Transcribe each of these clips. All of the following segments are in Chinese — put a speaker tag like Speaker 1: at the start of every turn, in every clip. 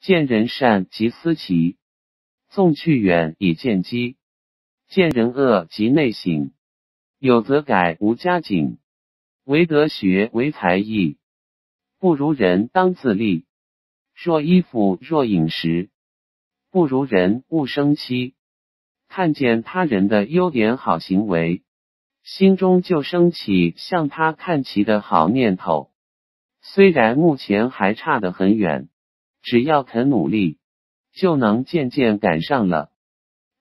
Speaker 1: 见人善即思齐，纵去远以见机；见人恶即内省，有则改，无加警。唯德学，为才艺，不如人当自立。若衣服，若饮食，不如人勿生戚。看见他人的优点好行为，心中就升起向他看齐的好念头。虽然目前还差得很远。只要肯努力，就能渐渐赶上了。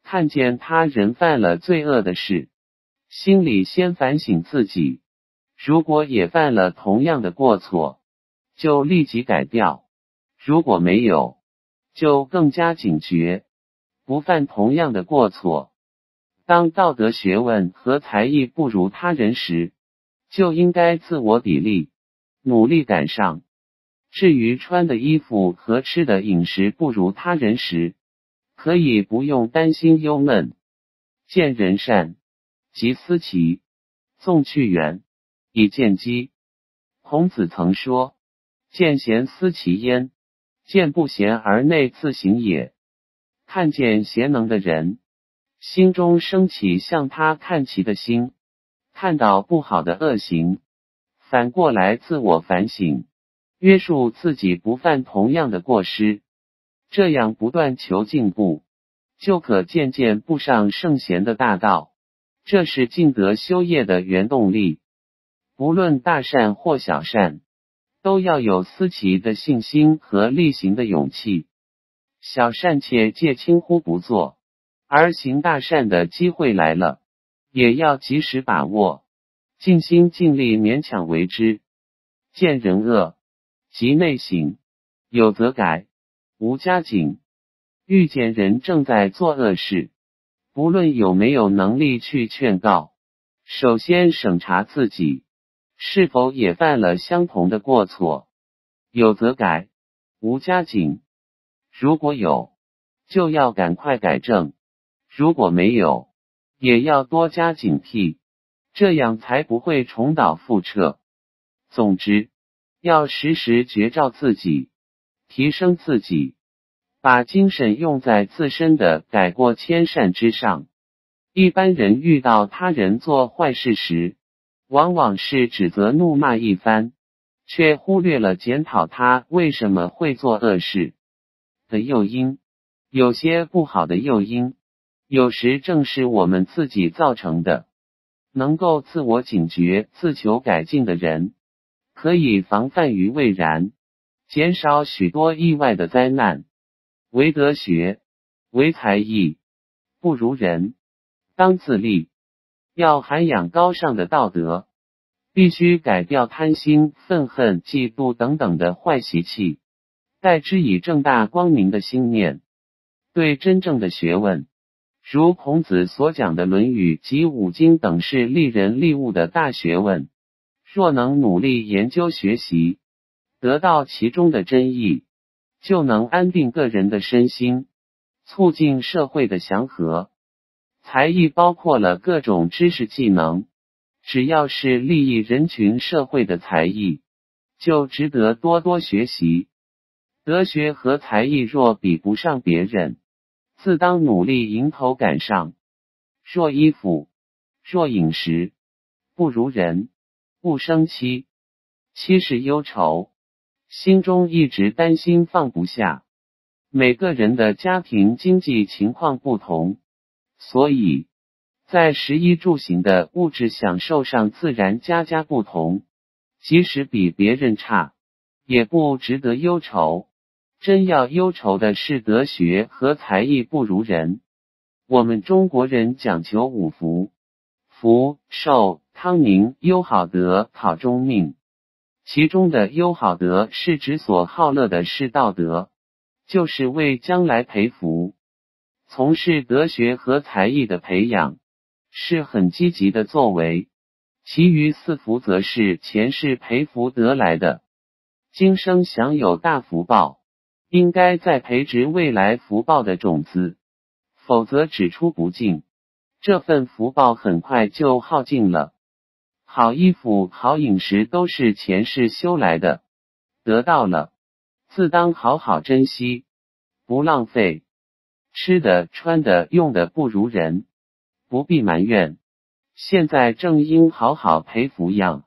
Speaker 1: 看见他人犯了罪恶的事，心里先反省自己，如果也犯了同样的过错，就立即改掉；如果没有，就更加警觉，不犯同样的过错。当道德学问和才艺不如他人时，就应该自我砥砺，努力赶上。至于穿的衣服和吃的饮食不如他人时，可以不用担心忧闷。见人善，即思齐；纵去远，以见机。孔子曾说：“见贤思齐焉，见不贤而内自省也。”看见贤能的人，心中升起向他看齐的心；看到不好的恶行，反过来自我反省。约束自己不犯同样的过失，这样不断求进步，就可渐渐步上圣贤的大道。这是尽德修业的原动力。不论大善或小善，都要有思齐的信心和力行的勇气。小善且戒轻忽不做，而行大善的机会来了，也要及时把握，尽心尽力勉强为之。见人恶。即内省，有则改，无加警。遇见人正在做恶事，不论有没有能力去劝告，首先审查自己是否也犯了相同的过错。有则改，无加警。如果有，就要赶快改正；如果没有，也要多加警惕，这样才不会重蹈覆辙。总之。要时时觉照自己，提升自己，把精神用在自身的改过迁善之上。一般人遇到他人做坏事时，往往是指责怒骂一番，却忽略了检讨他为什么会做恶事的诱因。有些不好的诱因，有时正是我们自己造成的。能够自我警觉、自求改进的人。可以防范于未然，减少许多意外的灾难。唯德学，唯才艺，不如人，当自立。要涵养高尚的道德，必须改掉贪心、愤恨、嫉妒等等的坏习气，代之以正大光明的心念。对真正的学问，如孔子所讲的《论语》及五经等，是利人利物的大学问。若能努力研究学习，得到其中的真意，就能安定个人的身心，促进社会的祥和。才艺包括了各种知识技能，只要是利益人群社会的才艺，就值得多多学习。德学和才艺若比不上别人，自当努力迎头赶上。若衣服，若饮食，不如人。不生戚，戚是忧愁，心中一直担心放不下。每个人的家庭经济情况不同，所以在食衣住行的物质享受上自然家家不同。即使比别人差，也不值得忧愁。真要忧愁的是德学和才艺不如人。我们中国人讲求五福：福寿。康宁优好德考中命，其中的优好德是指所好乐的是道德，就是为将来培福。从事德学和才艺的培养是很积极的作为。其余四福则是前世培福得来的，今生享有大福报，应该在培植未来福报的种子，否则只出不进，这份福报很快就耗尽了。好衣服、好饮食都是前世修来的，得到了，自当好好珍惜。不浪费，吃的、穿的、用的不如人，不必埋怨。现在正应好好培抚养。